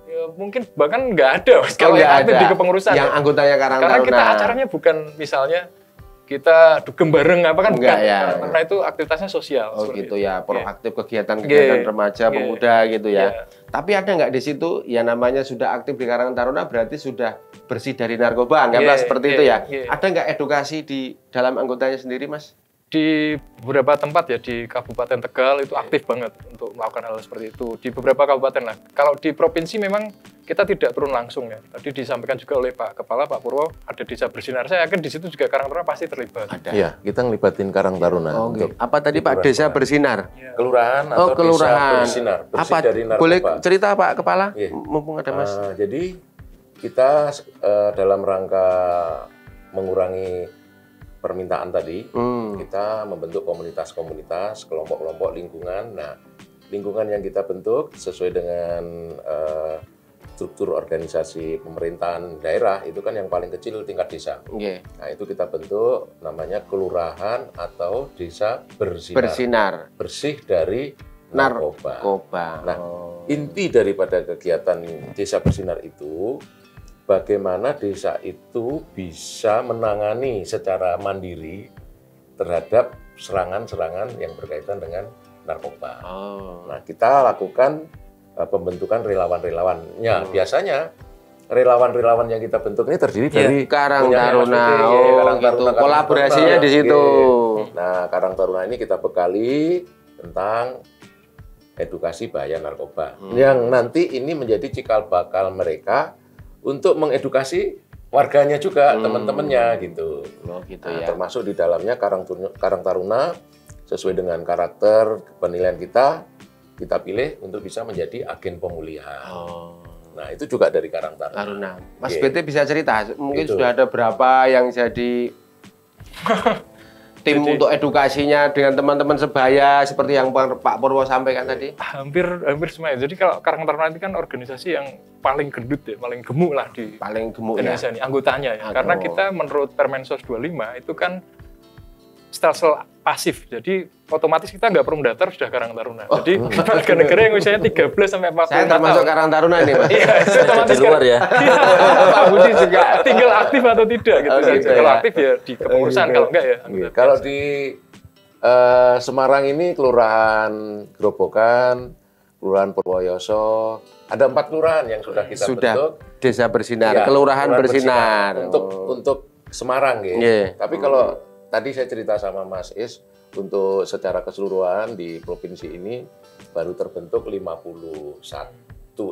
Ya, mungkin bahkan nggak ada Mas, kalau nggak yang aktif ada di kepengurusan yang ya. anggotanya Karang karena Taruna. kita acaranya bukan misalnya kita dugem bareng apa kan Enggak, bukan ya. karena itu aktivitasnya sosial Oh gitu itu. ya, Iya. proaktif kegiatan-kegiatan Iya. remaja, Iya. pemuda gitu ya. Iya. Tapi ada nggak di situ ya namanya sudah aktif di Karang Taruna berarti sudah bersih dari narkoba, anggaplah Iya, seperti iya, itu ya. iya. Ada nggak edukasi di dalam anggotanya sendiri, Mas? di beberapa tempat ya di Kabupaten Tegal itu aktif banget untuk melakukan hal seperti itu di beberapa kabupaten lah kalau di provinsi memang kita tidak turun langsung ya tadi disampaikan juga oleh Pak Kepala Pak Purwo ada desa bersinar saya yakin di situ juga Karang Taruna pasti terlibat Ada. Iya, kita ngelibatin Karang Taruna Oh, untuk Apa tadi Pak Desa bersinar? kelurahan atau Oh, desa kelurahan. bersinar, bersih Apa dari narkoba. boleh cerita Pak Kepala? Iya. Mumpung ada Mas. Ah, jadi kita eh, dalam rangka mengurangi permintaan tadi, Hmm. kita membentuk komunitas-komunitas, kelompok-kelompok lingkungan. Nah, lingkungan yang kita bentuk sesuai dengan eh, struktur organisasi pemerintahan daerah itu kan yang paling kecil tingkat desa. Oke. Nah, itu kita bentuk namanya kelurahan atau desa bersinar. Bersinar. Bersih dari narkoba. Narkoba. Nah, Oh. Inti daripada kegiatan desa bersinar itu bagaimana desa itu bisa menangani secara mandiri terhadap serangan-serangan yang berkaitan dengan narkoba. Oh. Nah, kita lakukan pembentukan relawan-relawannya. Hmm. Biasanya relawan-relawan yang kita bentuk ini terdiri Iya, dari Karang Taruna. Ya, Karang gitu. Taruna, Karang Kolaborasinya Taruna, di situ. gitu. Nah, Karang Taruna ini kita bekali tentang edukasi bahaya narkoba. Hmm. Yang nanti ini menjadi cikal bakal mereka untuk mengedukasi warganya juga, Hmm. teman-temannya gitu. Oh, gitu Nah, ya. termasuk di dalamnya Karang Taruna sesuai dengan karakter penilaian kita, kita pilih untuk bisa menjadi agen pemulihan. Oh. Nah, itu juga dari Karang Taruna. Taruna. Mas Iya. BT bisa cerita, mungkin Itu. sudah ada berapa yang jadi *laughs* tim Jadi- untuk edukasinya dengan teman-teman sebaya seperti yang Pak Purwo sampaikan tadi? hampir hampir semuanya jadi kalau Karang Taruna itu kan organisasi yang paling gendut ya paling gemuk lah di Paling gemuk ya. Indonesia ini anggotanya ya. Aduh. Karena kita menurut Permensos 25 itu kan stelsel pasif. Jadi otomatis kita nggak perlu mendaftar sudah Karang Taruna. Jadi *laughs* *laughs* negara-negara yang usianya 13 sampai 45 Oh. Saya termasuk tahun. Karang Taruna nih, Mas. *laughs* Iya, itu otomatis di luar kan- ya. Iya, Pak Budi juga tinggal aktif atau tidak gitu Oh, saja. gitu Kalau ya. aktif ya di kepengurusan, gitu. kalau enggak ya. Iya, Kalau biasa. di eh, Semarang ini kelurahan Grobogan, kelurahan Purwoyoso, ada empat kelurahan yang sudah kita Sudah. bentuk. Desa bersinar, Iya, kelurahan bersinar. Untuk Oh. untuk Semarang gitu. Iya. Tapi kalau tadi saya cerita sama Mas Is untuk secara keseluruhan di provinsi ini baru terbentuk 51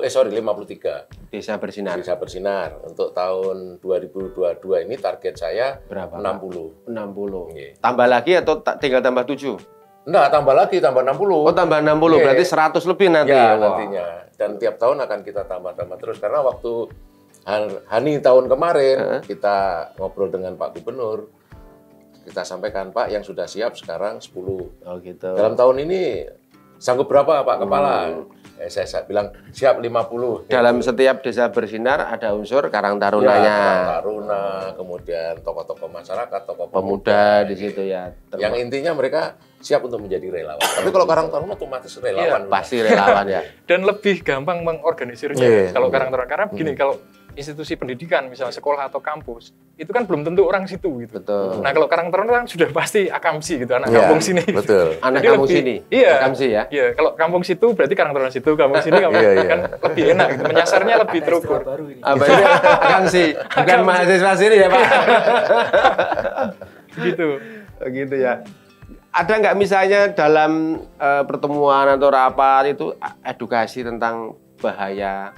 eh sorry 53 Desa bersinar. bisa bersinar. Untuk tahun 2022 ini target saya Berapa? Pak? 60. 60. Iya. Tambah lagi atau ta- tinggal tambah 7? Enggak, tambah lagi tambah 60. Oh, tambah 60, Iya. berarti 100 lebih nanti. Ya, Wah. nantinya. Dan tiap tahun akan kita tambah-tambah terus karena waktu Han- Hani tahun kemarin kita ngobrol dengan Pak Gubernur, kita sampaikan Pak yang sudah siap sekarang 10. Oh, gitu. Dalam tahun ini sanggup berapa Pak Kepala? Eh, saya, saya bilang siap 50. Dalam setiap desa bersinar ada unsur Karang Ya, Tarunanya. Karang Taruna, kemudian tokoh-tokoh masyarakat, tokoh Pemuda di situ ya. Yang intinya mereka siap untuk menjadi relawan. Tapi kalau Karang Taruna otomatis relawan. Iya, Pasti relawan ya. *laughs* dan lebih gampang mengorganisirnya Iya. kalau Karang Taruna. Karena begini, kalau institusi pendidikan misalnya sekolah atau kampus itu kan belum tentu orang situ gitu. Betul. Nah kalau Karang Taruna kan sudah pasti akamsi gitu anak Iya, kampung sini. Betul. Anak Jadi kampung lebih- sini. Iya. Akamsi ya. Iya, kalau kampung situ berarti Karang Taruna situ, kampung sini kampung Iya, iya. kan lebih enak gitu. Menyasarnya lebih terukur. Apa ini? Akamsi. Bukan mahasiswa sini ya, Pak. *laughs* gitu. Oh, gitu ya. Ada nggak misalnya dalam eh, pertemuan atau rapat itu a- edukasi tentang bahaya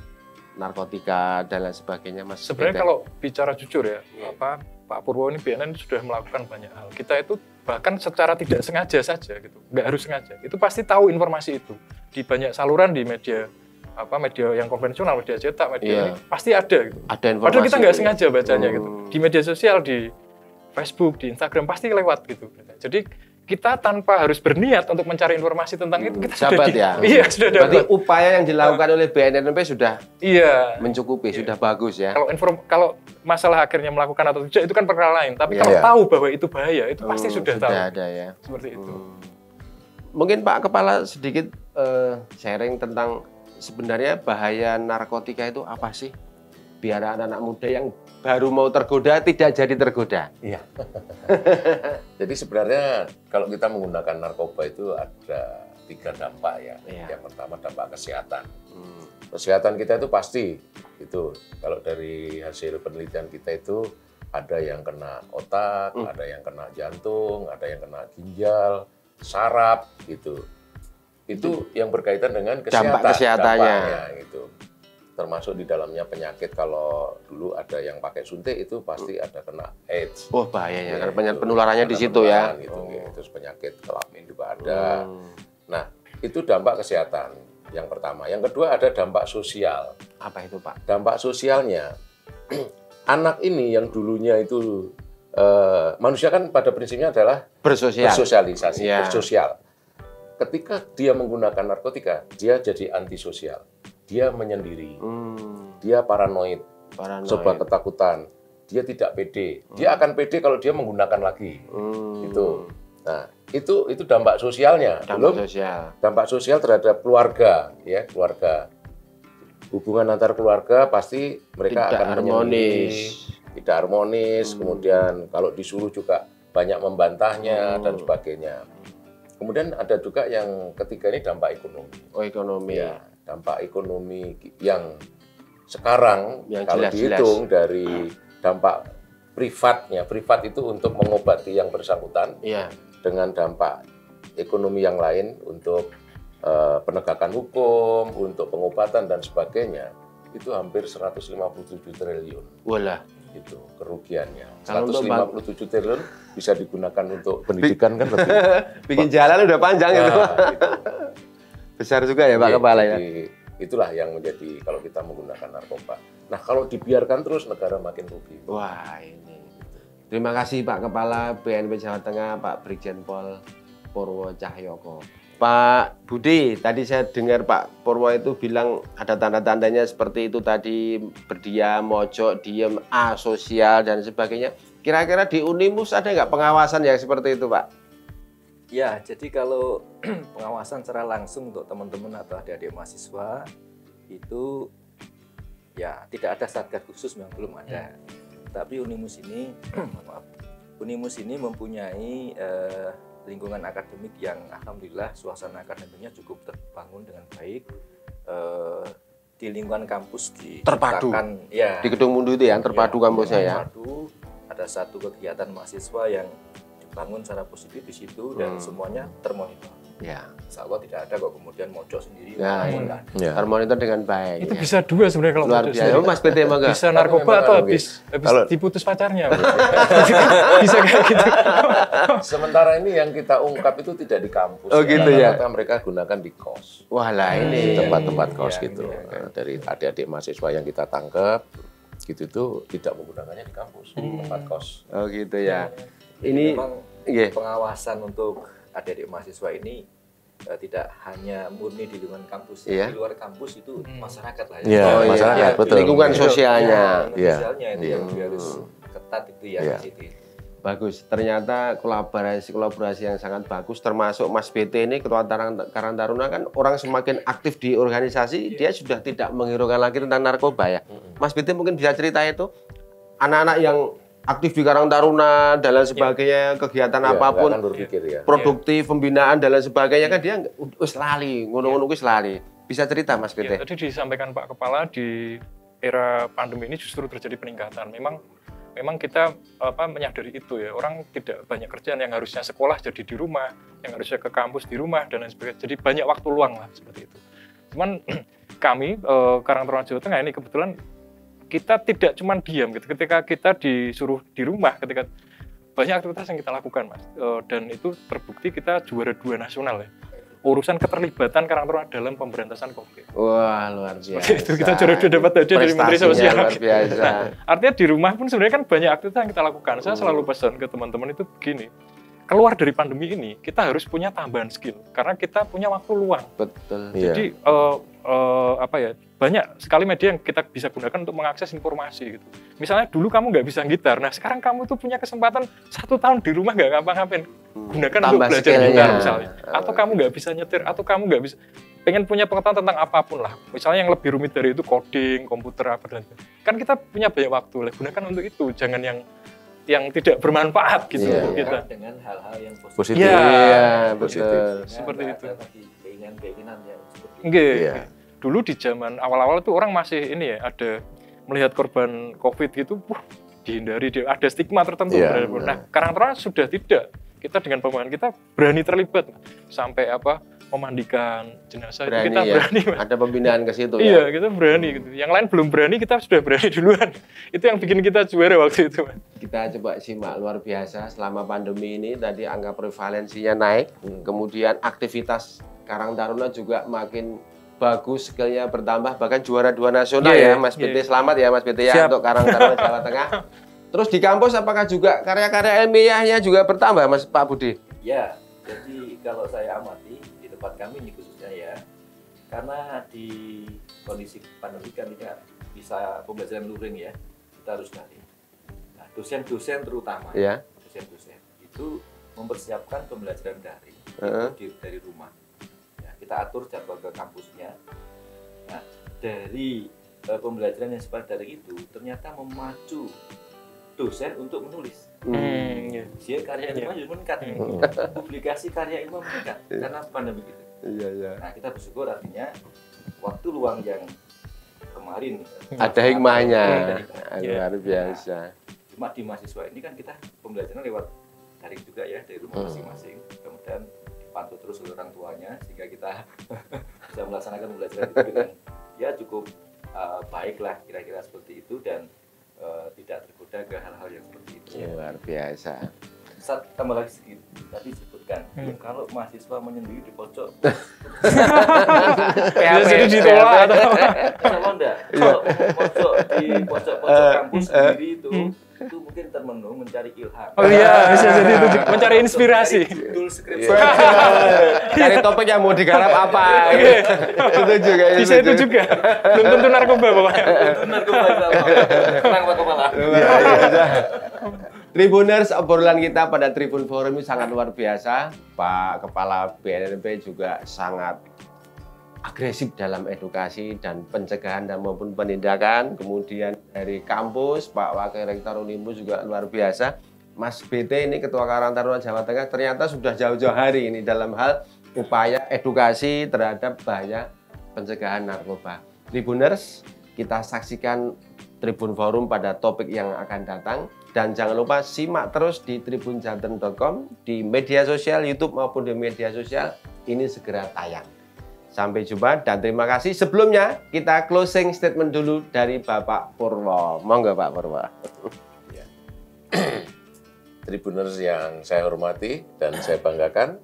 narkotika dan lain sebagainya, Mas? Sebenarnya Beda? kalau bicara jujur ya, apa Pak Purwo ini BNN sudah melakukan banyak hal. Kita itu bahkan secara tidak sengaja saja gitu, nggak harus sengaja. Itu pasti tahu informasi itu di banyak saluran di media apa media yang konvensional, media cetak, media Iya. ini pasti ada gitu. Ada informasi. Padahal kita nggak ya? sengaja bacanya gitu. Hmm. Di media sosial, di Facebook, di Instagram pasti lewat gitu. Jadi kita tanpa harus berniat untuk mencari informasi tentang itu kita sudah Dapat di- ya. *laughs* Iya sudah Berarti dapat. upaya yang dilakukan oleh BNNP sudah Iya. mencukupi, sudah bagus ya. Kalau inform kalau masalah akhirnya melakukan atau tidak itu kan perkara lain. Tapi kalau Iya. tahu bahwa itu bahaya itu pasti Hmm, sudah, tahu. ada ya. Seperti itu. Mungkin Pak Kepala sedikit eh, sharing tentang sebenarnya bahaya narkotika itu apa sih? Biar anak-anak muda yang baru mau tergoda tidak jadi tergoda. *laughs* Jadi sebenarnya kalau kita menggunakan narkoba itu ada tiga dampak ya. Iya. Yang pertama dampak kesehatan. Hmm. Kesehatan kita itu pasti itu kalau dari hasil penelitian kita itu ada yang kena otak, Hmm. ada yang kena jantung, ada yang kena ginjal, saraf gitu. Itu yang berkaitan dengan kesehatan. Dampak kesehatannya. dampaknya, gitu. Termasuk di dalamnya penyakit kalau dulu ada yang pakai suntik itu pasti ada kena AIDS. Oh bahayanya, Ya, karena penyakit itu penularannya di situ ya. Gitu, Oh. Terus penyakit kelamin juga ada. Hmm. Nah, itu dampak kesehatan yang pertama. Yang kedua ada dampak sosial. Apa itu Pak? Dampak sosialnya, *clears throat* anak ini yang dulunya itu eh, manusia kan pada prinsipnya adalah Bersosial. bersosialisasi, Iya. bersosial. Ketika dia menggunakan narkotika, dia jadi antisosial. Dia menyendiri, Hmm. dia paranoid, Paranoid. sebuah ketakutan. Dia tidak pede. Dia akan pede kalau dia menggunakan lagi. Hmm. Itu. Nah, itu itu dampak sosialnya. Dampak Belum sosial. dampak sosial terhadap keluarga ya keluarga hubungan antar keluarga pasti mereka Tidak akan harmonis. menyendiri, tidak harmonis Hmm. kemudian kalau disuruh juga banyak membantahnya Hmm. dan sebagainya kemudian ada juga yang ketiga ini dampak ekonomi Oh ekonomi. ya dampak ekonomi yang sekarang Yang kalau jelas-jelas. dihitung dari dampak privatnya privat itu untuk mengobati yang bersangkutan Iya. dengan dampak ekonomi yang lain untuk eh, penegakan hukum, untuk pengobatan dan sebagainya, itu hampir 157 triliun Walah. itu kerugiannya. Kalau untuk bang- 157 triliun bisa digunakan untuk pendidikan kan lebih. *laughs* Bikin jalan udah panjang itu. Nah, gitu. *laughs* Besar juga ya Pak Iya, Kepala ya. itulah yang menjadi kalau kita menggunakan narkoba. Nah, kalau dibiarkan terus negara makin rugi. Wah ini. Terima kasih Pak Kepala BNP Jawa Tengah Pak Brigjen Pol Purwo Cahyoko. Pak Budi, tadi saya dengar Pak Purwo itu bilang ada tanda-tandanya seperti itu tadi berdiam, mojok, diem, asosial dan sebagainya. Kira-kira di Unimus ada nggak pengawasan yang seperti itu Pak? Ya, jadi kalau *clears throat* pengawasan secara langsung untuk teman-teman atau adik-adik mahasiswa itu ya tidak ada satgas khusus memang belum ada. Tapi Unimus ini, *clears throat* maaf, Unimus ini mempunyai eh, lingkungan akademik yang alhamdulillah suasana akademiknya cukup terbangun dengan baik. Eh, di lingkungan kampus Terpadu. diciptakan ya Di Gedung Mundu itu ya, terpadu Ya, kampusnya ya. terpadu. Ada satu kegiatan mahasiswa yang dibangun secara positif di situ dan Hmm. semuanya termonitor. Ya, Insya Allah tidak ada kok kemudian mojok sendiri. Ya, iya. Ya. termonitor dengan baik. Itu ya. bisa dua sebenarnya kalau luar biasa. Mas PT mangga. Bisa narkoba atau habis habis Kalau- diputus pacarnya. *laughs* bisa kayak gitu. Sementara ini yang kita ungkap itu tidak di kampus. Oh, gitu ya? Rata-rata mereka gunakan di kos. Wah lah di ini. tempat-tempat kos Iya, gitu. iya, Nah, dari adik-adik mahasiswa yang kita tangkap gitu tuh tidak menggunakannya di kampus, di tempat kos. Oh gitu ya. Ini Memang iya. pengawasan untuk adik-adik mahasiswa ini eh, tidak hanya murni di lingkungan kampus, Iya. di luar kampus itu masyarakat lah. Iya, Oh, iya, masyarakat, iya. betul. Lingkungan Iya. sosialnya. Ya, Iya. sosialnya itu Iya. yang harus ketat itu ya di situ. Bagus. Ternyata kolaborasi kolaborasi yang sangat bagus termasuk Mas BT ini Ketua Karang Taruna kan orang semakin aktif di organisasi dia sudah tidak menghiraukan lagi tentang narkoba ya. Mas BT mungkin bisa cerita itu anak-anak yang aktif di Karang Taruna dan lain sebagainya kegiatan Iya, nggak apa pun berpikir ya. produktif pembinaan dan lain sebagainya kan dia nggak- wis lali ngono-ngono wis lali. Bisa cerita Mas Ya, BT? tadi disampaikan Pak Kepala di era pandemi ini justru terjadi peningkatan. Memang memang kita apa menyadari itu ya. Orang tidak banyak kerjaan yang harusnya sekolah jadi di rumah, yang harusnya ke kampus di rumah dan lain sebagainya. Jadi banyak waktu luang lah seperti itu. Cuman *clears throat* kami eh, Karang Taruna Jawa Tengah ini kebetulan kita tidak cuman diam gitu. Ketika kita disuruh di rumah, ketika banyak aktivitas yang kita lakukan mas, Eh, dan itu terbukti kita juara dua nasional ya urusan keterlibatan Karang Taruna dalam pemberantasan COVID. Wah, luar biasa. Seperti itu kita sudah sudah dapat hadiah dari Menteri Prestasinya Sosial. Luar biasa. Nah, artinya di rumah pun sebenarnya kan banyak aktivitas yang kita lakukan. Saya Hmm. selalu pesan ke teman-teman itu begini. Keluar dari pandemi ini, kita harus punya tambahan skill karena kita punya waktu luang. Betul. Iya. Jadi eh, eh, apa ya banyak sekali media yang kita bisa gunakan untuk mengakses informasi gitu. Misalnya dulu kamu nggak bisa gitar, nah sekarang kamu tuh punya kesempatan satu tahun di rumah nggak ngapa-ngapain, gunakan untuk Tambah belajar skillnya. gitar misalnya. Atau kamu nggak bisa nyetir, atau kamu nggak bisa pengen punya pengetahuan tentang apa pun lah. Misalnya yang lebih rumit dari itu coding, komputer apa dan kan kita punya banyak waktu, lah gunakan untuk itu, jangan yang yang tidak bermanfaat gitu Iya, untuk kita. dengan hal-hal yang positif. Positif. Iya. Iya, Positif. betul. Seperti itu. keinginan-keinginan yang seperti itu. Nggih. Dulu di zaman awal-awal tuh orang masih ini ya, ada melihat korban Covid gitu, wah, dihindari, dia- ada stigma tertentu. Iya, benar-benar. Nah, Karangtaruna sudah tidak. Kita dengan pemahaman kita berani terlibat sampai apa memandikan jenazah itu Berani kita ya. berani. Mas. Ada pembinaan ke situ Iya, ya. kita berani gitu. Yang lain belum berani, kita sudah berani duluan. *laughs* Itu yang bikin kita juara waktu itu, Mas. Kita coba simak luar biasa selama pandemi ini tadi angka prevalensinya naik, kemudian aktivitas Karang Taruna juga makin bagus, skillnya bertambah, bahkan juara dua nasional Iya, ya, Mas iya. PT. Selamat ya, Mas PT ya Siap. untuk Karang Taruna Jawa Tengah. *laughs* Terus di kampus apakah juga karya-karya ilmiahnya juga bertambah, Mas Pak Budi? Ya, jadi kalau saya amati di tempat kami ini khususnya ya, karena di kondisi pandemi kan tidak bisa pembelajaran luring ya, kita harus daring. Nah, dosen-dosen terutama, Ya. dosen-dosen itu mempersiapkan pembelajaran daring itu di- dari rumah. Kita atur jadwal ke kampusnya. Nah, dari eh, pembelajaran yang seperti daring itu ternyata memacu dosen untuk menulis. Hmm, iya. Dia karya ilmuwan juga meningkat. Publikasi karya ilmuwan meningkat *laughs* karena pandemi itu. Iya, iya. Nah, kita bersyukur artinya waktu luang yang kemarin Ada hikmahnya. Luar biasa. Cuma di mahasiswa ini kan kita pembelajaran lewat daring juga ya dari rumah masing-masing. Kemudian dipantau terus oleh orang tuanya sehingga kita *laughs* bisa melaksanakan pembelajaran itu dengan ya cukup uh, baik lah kira-kira seperti itu dan uh, tidak tergoda ke hal-hal yang seperti itu. Luar biasa. Sat, tambah lagi sedikit tadi sebutkan ya, kalau mahasiswa menyendiri di pojok *laughs* ditolak atau apa? sama enggak kalau pojok di pojok-pojok kampus sendiri itu itu mungkin termenung mencari ilham Oh iya, *laughs* bisa jadi itu mencari inspirasi. Judul skripsi *laughs* Cari topik yang mau digarap apa? itu juga. Bisa itu juga. Belum tentu narkoba pokoknya. narkoba sama tenang Pak kepala. Tribuners, obrolan kita pada Tribun Forum ini sangat luar biasa. Pak Kepala BNNP juga sangat agresif dalam edukasi dan pencegahan dan maupun penindakan. Kemudian dari kampus, Pak Wakil Rektor Unimus juga luar biasa. Mas BT ini Ketua Karang Taruna Jawa Tengah ternyata sudah jauh-jauh hari ini dalam hal upaya edukasi terhadap bahaya pencegahan narkoba. Tribuners, kita saksikan Tribun Forum pada topik yang akan datang. Dan jangan lupa simak terus di tribunjateng.com, di media sosial YouTube maupun di media sosial. Ini segera tayang. Sampai jumpa dan terima kasih. Sebelumnya kita closing statement dulu dari Bapak Purwo. Monggo Pak Purwo. *clears throat* Tribuners yang saya hormati dan saya banggakan,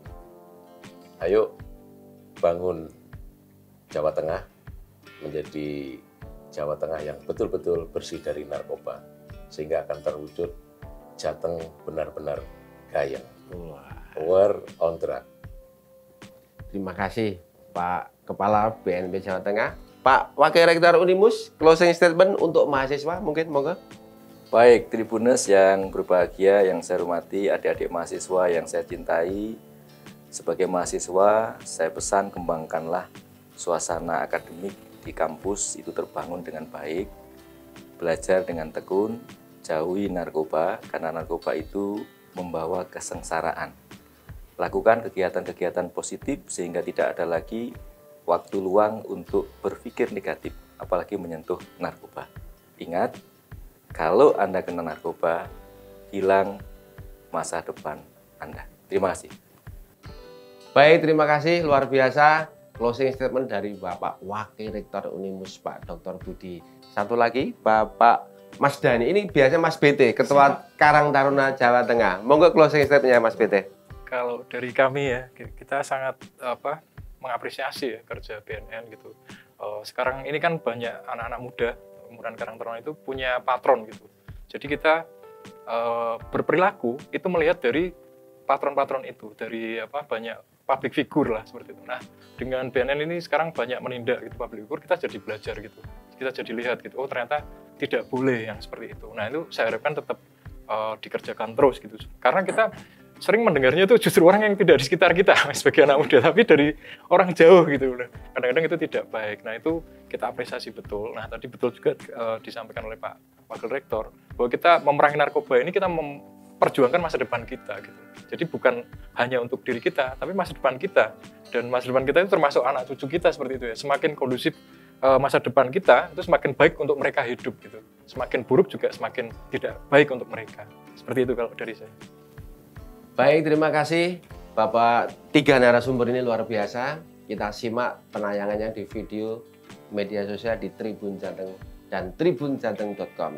ayo bangun Jawa Tengah menjadi Jawa Tengah yang betul-betul bersih dari narkoba, sehingga akan terwujud Jateng benar-benar gayeng. Power on track. Terima kasih Pak Kepala BNP Jawa Tengah. Pak Wakil Rektor Unimus, closing statement untuk mahasiswa mungkin monggo. Baik, Tribuners yang berbahagia, yang saya hormati, adik-adik mahasiswa yang saya cintai. Sebagai mahasiswa, saya pesan kembangkanlah suasana akademik di kampus itu terbangun dengan baik. Belajar dengan tekun, jauhi narkoba, karena narkoba itu membawa kesengsaraan. Lakukan kegiatan-kegiatan positif sehingga tidak ada lagi waktu luang untuk berpikir negatif, apalagi menyentuh narkoba. Ingat, kalau Anda kena narkoba, hilang masa depan Anda. Terima kasih. Baik, terima kasih luar biasa closing statement dari Bapak Wakil Rektor Unimus Pak Dr. Budi. Satu lagi Bapak Mas Dani. Ini biasa Mas BT, Ketua Karang Taruna Jawa Tengah. Monggo closing statementnya Mas BT. Kalau dari kami ya, kita sangat apa mengapresiasi ya kerja BNN gitu. Eh, sekarang ini kan banyak anak-anak muda umuran Karang Taruna itu punya patron gitu. Jadi kita eh, berperilaku itu melihat dari patron-patron itu, dari apa banyak public figure lah seperti itu. Nah, dengan BNN ini sekarang banyak menindak gitu public figure, kita jadi belajar gitu. Kita jadi lihat gitu, oh ternyata tidak boleh yang seperti itu. Nah, itu saya harapkan tetap eh, dikerjakan terus gitu. Karena kita sering mendengarnya itu justru orang yang tidak di sekitar kita *laughs* sebagai anak muda, tapi dari orang jauh gitu. Kadang-kadang itu tidak baik. Nah, itu kita apresiasi betul. Nah, tadi betul juga eh, disampaikan oleh Pak Wakil Rektor bahwa kita memerangi narkoba ini kita memperjuangkan masa depan kita gitu. Jadi bukan hanya untuk diri kita, tapi masa depan kita. Dan masa depan kita itu termasuk anak cucu kita seperti itu ya. Semakin kondusif eh, masa depan kita itu semakin baik untuk mereka hidup gitu. Semakin buruk juga semakin tidak baik untuk mereka. Seperti itu kalau dari saya. Baik, terima kasih Bapak tiga narasumber ini luar biasa. Kita simak penayangannya di video media sosial di Tribun Jateng dan tribunjateng.com.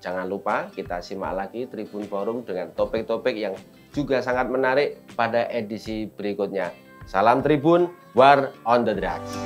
Jangan lupa kita simak lagi Tribun Forum dengan topik-topik yang juga sangat menarik pada edisi berikutnya. Salam Tribun, War on the Drugs.